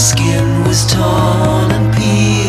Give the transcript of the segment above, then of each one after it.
skin was torn and peeled.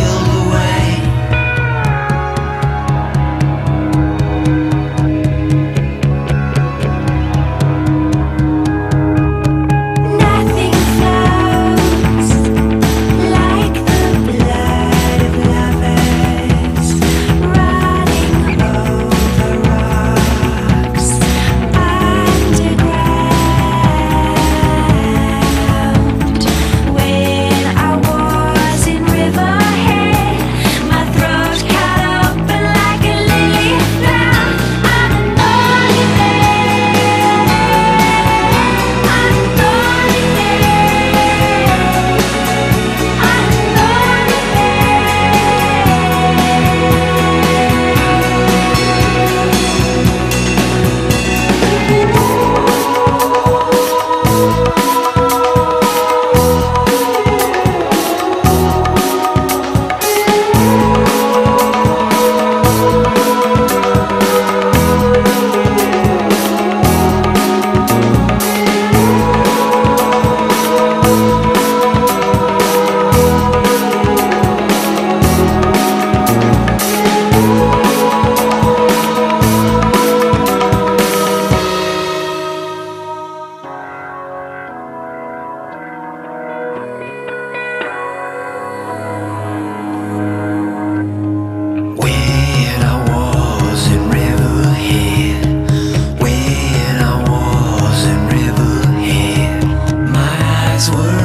wise words.